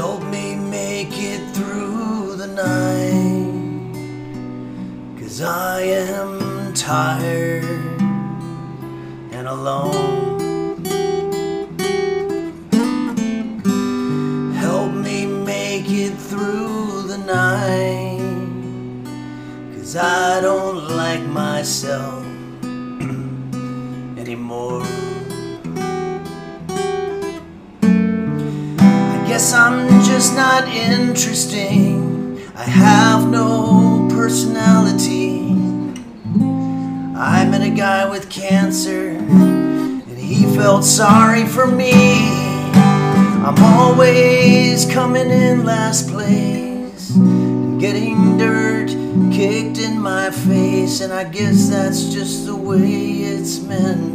help me make it through the night. Cause I am tired and alone. Help me make it through the night. Cause I don't like myself anymore. Guess I'm just not interesting. I have no personality. I met a guy with cancer, and he felt sorry for me. I'm always coming in last place and getting dirt kicked in my face, and I guess that's just the way it's meant.